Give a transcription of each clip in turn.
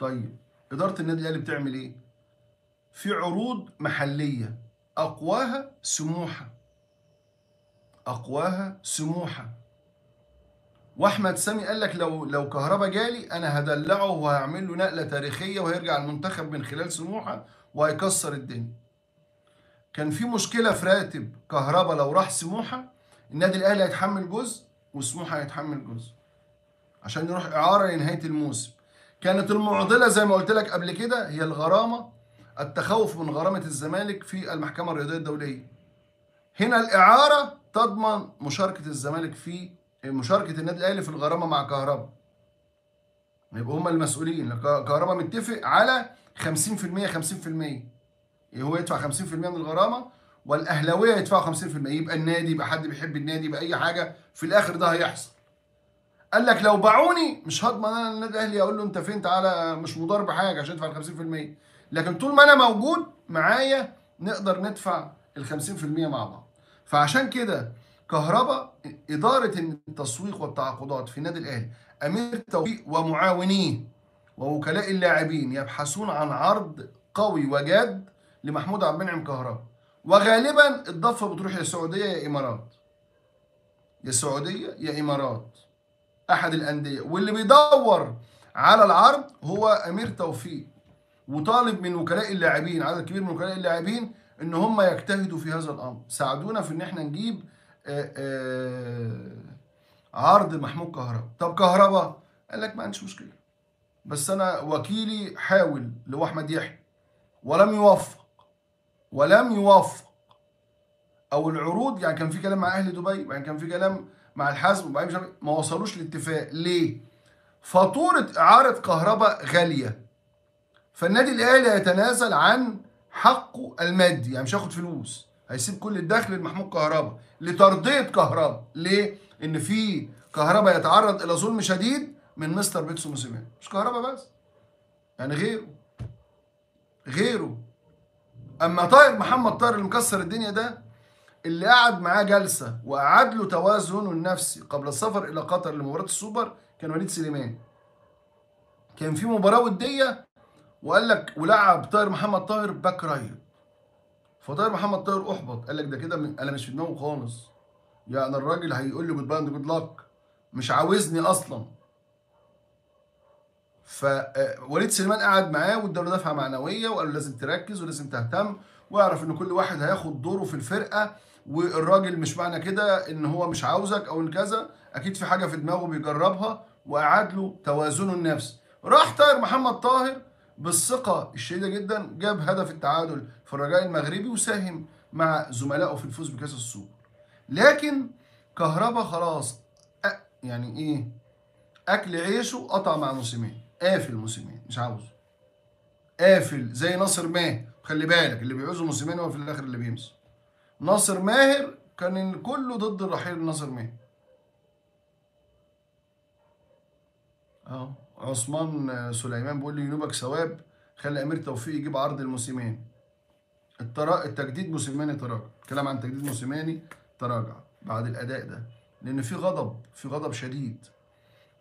طيب إدارة النادي الأهلي بتعمل إيه؟ في عروض محلية أقواها سموحة. أقواها سموحة. وأحمد سامي قال لك لو لو كهربا جالي أنا هدلعه وهعمل له نقلة تاريخية وهيرجع المنتخب من خلال سموحة وهيكسر الدنيا. كان في مشكلة في راتب كهربا لو راح سموحة النادي الأهلي هيتحمل جزء وسموحة هيتحمل جزء. عشان يروح إعارة لنهاية الموسم. كانت المعضلة زي ما قلت لك قبل كده هي الغرامة التخوف من غرامة الزمالك في المحكمة الرياضية الدولية. هنا الإعارة تضمن مشاركة الزمالك في مشاركة النادي الأهلي في الغرامة مع كهربا. يبقى هما المسؤولين. كهربا متفق على 50% 50% هو يدفع 50% من الغرامة والأهلاوية يدفعوا 50% يبقى النادي يبقى حد بيحب النادي يبقى أي حاجة في الآخر ده هيحصل. قال لك لو باعوني مش هضمن أنا النادي الأهلي أقول له أنت فين؟ تعالى مش مضار بحاجه عشان ادفع ال 50% لكن طول ما أنا موجود معايا نقدر ندفع ال 50% مع بعض. فعشان كده كهربا إدارة التسويق والتعاقدات في النادي الأهلي أمير توفيق ومعاونيه ووكلاء اللاعبين يبحثون عن عرض قوي وجاد لمحمود عبد المنعم كهربا. وغالبا الضفة بتروح يا سعودية يا إمارات. يا سعودية يا إمارات. أحد الأندية. واللي بيدور على العرض هو أمير توفيق وطالب من وكلاء اللاعبين عدد كبير من وكلاء اللاعبين إن هم يجتهدوا في هذا الأمر. ساعدونا في إن إحنا نجيب آآ آآ عرض محمود كهربا. طب كهربا؟ قال لك ما عنديش مشكلة. بس أنا وكيلي حاول اللي هو احمد يحيى. ولم يوفق. ولم يوفق. أو العروض يعني كان في كلام مع أهل دبي وبعدين كان في كلام مع الحزم وبعدين ما وصلوش لاتفاق. ليه؟ فاتورة إعارة كهرباء غالية. فالنادي الأهلي هيتنازل عن حقه المادي يعني مش هياخد فلوس. هيسيب كل الدخل لمحمود كهرباء لترضية كهرباء ليه؟ إن في كهرباء يتعرض إلى ظلم شديد من مستر بيتسو موسيماني. مش كهرباء بس. يعني غيره. غيره. أما طاهر محمد طاهر اللي مكسر الدنيا ده اللي قعد معاه جلسة وقعد له توازنه النفسي قبل السفر إلى قطر لمباراة السوبر كان وليد سليمان. كان في مباراة ودية وقال لك ولعب طاهر محمد طاهر back right. فطاهر محمد طاهر أحبط قال لك ده كده. أنا مش في دماغه خالص. يعني الراجل هيقول لي goodbye good luck مش عاوزني أصلا. فوليد سليمان قعد معاه واداله دفعة معنوية وقال له لازم تركز ولازم تهتم. واعرف إن كل واحد هياخد دوره في الفرقة والراجل مش معنى كده إن هو مش عاوزك أو إن كذا. أكيد في حاجة في دماغه بيجربها وقعد له توازنه النفسي راح طاهر محمد طاهر بالثقة الشديدة جدا جاب هدف التعادل في الرجاء المغربي وساهم مع زملائه في الفوز بكأس السوبر لكن كهربا خلاص. يعني إيه؟ أكل عيشه قطع مع موسيماني قافل موسيماني مش عاوزه. قافل زي ناصر ماهر. خلي بالك اللي بيعوزه موسيماني هو في الآخر اللي بيمسك. ناصر ماهر كان كله ضد الرحيل ناصر ماهر. آه عثمان سليمان بيقول لي ينوبك ثواب خلي أمير توفيق يجيب عرض الموسيماني الترا... التجديد موسيماني تراجع. كلام عن تجديد موسيماني تراجع بعد الأداء ده لأن في غضب في غضب شديد.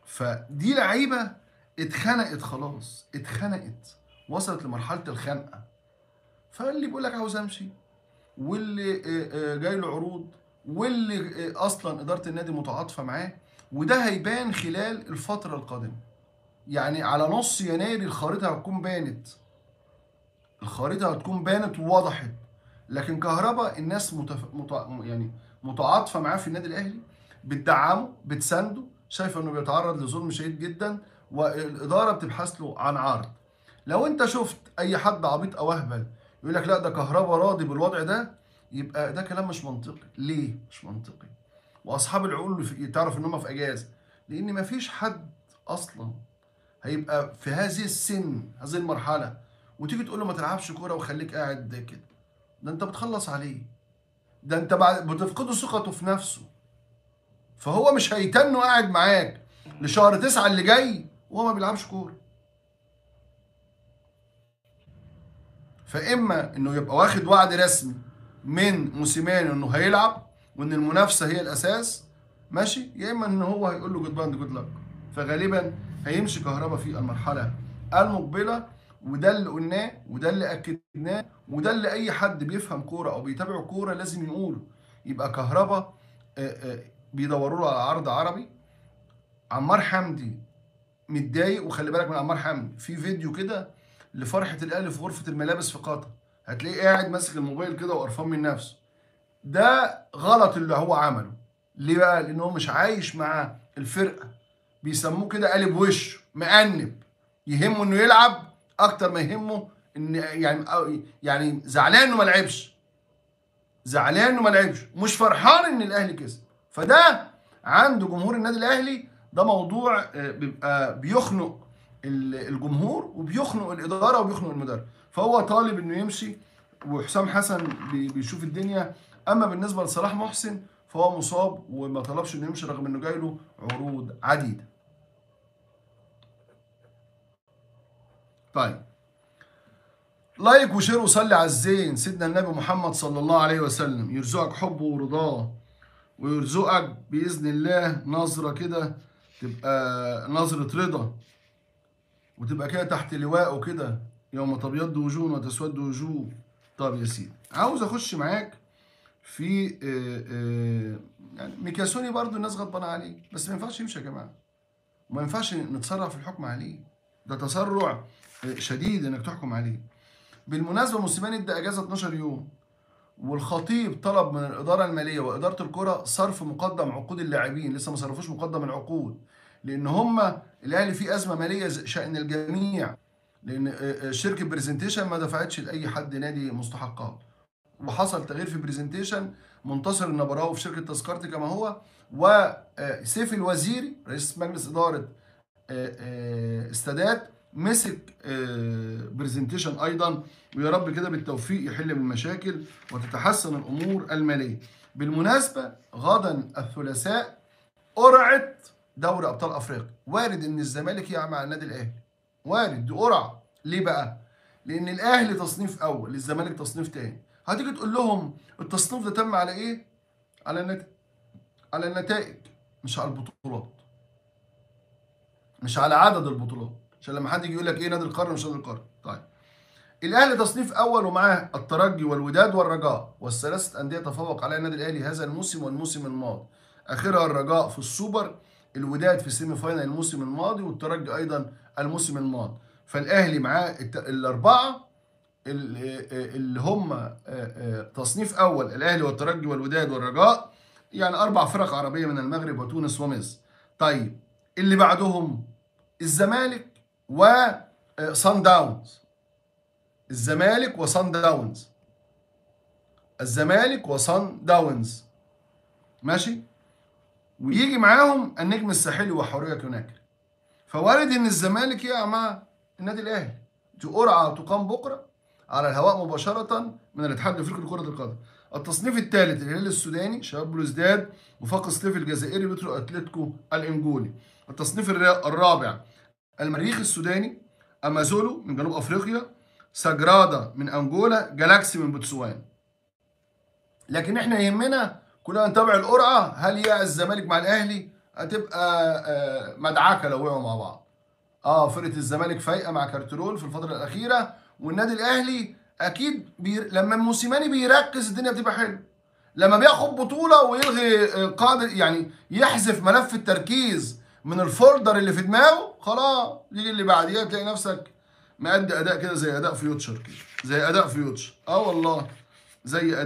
فدي لعيبة اتخنقت خلاص اتخنقت وصلت لمرحلة الخنقة. فاللي بيقول لك عاوز امشي واللي جاي له عروض واللي أصلا إدارة النادي متعاطفة معاه وده هيبان خلال الفترة القادمة. يعني على نص يناير الخريطة هتكون بانت. الخريطة هتكون بانت ووضحت. لكن كهربا الناس متف... مت... يعني متعاطفة معاه في النادي الأهلي بتدعمه بتسانده شايفه إنه بيتعرض لظلم شديد جدا والإدارة بتبحث له عن عرض. لو أنت شفت أي حد عبيط أو أهبل يقول لك لا ده كهربا راضي بالوضع ده. يبقى ده كلام مش منطقي. ليه مش منطقي؟ وأصحاب العقول تعرف إن هم في أجازة. لأن مفيش حد أصلا هيبقى في هذه السن هذه المرحلة وتيجي تقول له ما تلعبش كورة وخليك قاعد كده. ده أنت بتخلص عليه. ده أنت بعد بتفقده ثقته في نفسه. فهو مش هيتنه قاعد معاك لشهر تسعة اللي جاي وهو ما بيلعبش كورة. فإما إنه يبقى واخد وعد رسمي من موسيماني إنه هيلعب وإن المنافسة هي الأساس ماشي؟ يا إما إن هو هيقول له goodbye good luck فغالبا هيمشي كهربا في المرحلة المقبلة وده اللي قلناه وده اللي أكدناه وده اللي أي حد بيفهم كورة أو بيتابع كورة لازم يقوله. يبقى كهربا آه، آه، بيدوروا له على عرض عربي. عمار حمدي متضايق وخلي بالك من عمار حمدي في فيديو كده لفرحة الاهلي في غرفه الملابس في قطر. هتلاقيه قاعد ماسك الموبايل كده وقرفان من نفسه. ده غلط اللي هو عمله. ليه بقى؟ لأن هو مش عايش مع الفرقة. بيسموه كده قالب وش مأنب. يهمه إنه يلعب أكتر ما يهمه إن يعني يعني زعلان إنه ما لعبش. زعلان إنه ما لعبش. مش فرحان إن الأهلي كسب. فده عند جمهور النادي الأهلي ده موضوع آه، بيبقى بيخنق الجمهور وبيخنق الإدارة وبيخنق المدرب. فهو طالب إنه يمشي وحسام حسن بي- بيشوف الدنيا. أما بالنسبة لصلاح محسن فهو مصاب وما طلبش إنه يمشي رغم إنه جاي له عروض عديدة. طيب. like و share وصلي على الزين. سيدنا النبي محمد صلى الله عليه وسلم. يرزقك حبه ورضاه ويرزقك بإذن الله نظرة كده تبقى نظرة رضا. وتبقى كده تحت لواءه كده يوم تبيض وجوه وتسود وجوه. طب يا سيدي عاوز أخش معاك في آه، آه، يعني ميكاسوني برضو الناس غضبانة عليه بس ما ينفعش يمشي يا جماعة. وما ينفعش نتسرع في الحكم عليه. ده تسرع آه، شديد إنك تحكم عليه. بالمناسبة موسيماني ادى إجازة 12 يوم. والخطيب طلب من الإدارة المالية وإدارة الكرة صرف مقدم عقود اللاعبين. لسه ما صرفوش مقدم العقود. لأن هم الاهلي فيه ازمه ماليه شأن الجميع. لأن آه، آه، شركه برزنتيشن ما دفعتش لأي حد نادي مستحقات وحصل تغيير في برزنتيشن منتصر النبراوي في شركه تذكرتي كما هو. وسيف الوزيري رئيس مجلس إدارة آه، آه، استادات مسك برزنتيشن أيضا. ويا رب كده بالتوفيق يحل من المشاكل وتتحسن الأمور المالية. بالمناسبة غدا الثلاثاء قرعة دوري أبطال أفريقيا. وارد إن الزمالك يقع مع النادي الأهلي. وارد. دي قرعة. ليه بقى؟ لأن الأهلي تصنيف أول الزمالك تصنيف تاني. هتيجي تقول لهم التصنيف ده تم على إيه؟ على النت... على النتائج مش على البطولات. مش على عدد البطولات. عشان لما حد يجي يقول لك إيه نادي القرن مش نادي القرن طيب. الأهلي تصنيف أول ومعاه الترجي والوداد والرجاء. والثلاثة أندية تفوق عليها النادي الأهلي هذا الموسم والموسم الماضي. آخرها الرجاء في السوبر. الوداد في semi final الموسم الماضي والترجي أيضا الموسم الماضي. فالأهلي معاه الأربعة ال- اللي هم تصنيف أول الأهلي والترجي والوداد والرجاء. يعني أربع فرق عربية من المغرب وتونس ومصر. طيب اللي بعدهم الزمالك وصن داونز الزمالك وصن داونز الزمالك وصن داونز ماشي؟ ويجي معاهم النجم الساحلي وحورية كوناكري فوارد إن الزمالك يقع مع النادي الأهلي. دي قرعه تقام بكرة على الهواء مباشرة من الاتحاد الأفريقي لكرة القدم. التصنيف الثالث الهلال السوداني شباب بلوزداد وفاق سطيف الجزائري بترو أتلتيكو الانجولي التصنيف الرا- الرابع المريخ السوداني أمازولو من جنوب أفريقيا ساجرادا من أنجولا جالاكسي من بوتسوانا. لكن إحنا يهمنا كلنا نتابع القرعة. هل يقع الزمالك مع الأهلي؟ هتبقى آه، مدعكة لو وقعوا مع بعض. آه فرقة الزمالك فايقة مع كارتيرون في الفترة الأخيرة والنادي الأهلي أكيد بير... لما موسيماني بيركز الدنيا بتبقى حلوة. لما بياخد بطولة ويلغي آه، قاعدة يعني يحذف ملف التركيز من الفولدر اللي في دماغه خلاص يجي اللي بعديها تلاقي نفسك مأدي أداء كده زي أداء فيوتشر كده زي أداء فيوتشر. آه والله زي أداء